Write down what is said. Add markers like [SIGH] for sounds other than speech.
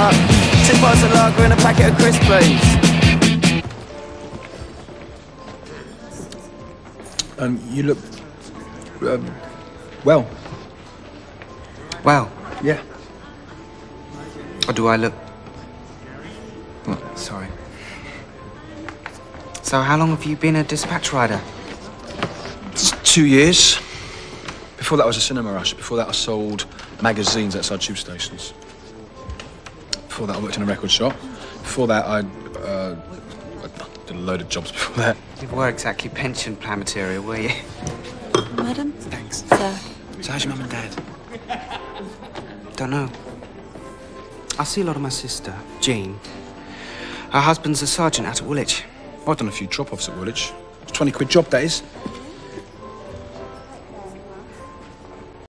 Uh, two bottles of lager and a packet of crisps, please. Um, you look. Um, well. Well, Yeah. or do I look... Well, sorry. So how long have you been a dispatch rider? It's two years. Before that, I was a cinema rush. Before that, I sold magazines outside tube stations. Before that, I worked in a record shop. Before that, I, uh, I did a load of jobs [LAUGHS] before that. You were exactly pension plan material, were you? Madam? Thanks. Sir. So how's your mum and dad? Don't know. I see a lot of my sister, Jean. Her husband's a sergeant out at Woolwich. I've done a few drop-offs at Woolwich. It's 20 quid job, that is.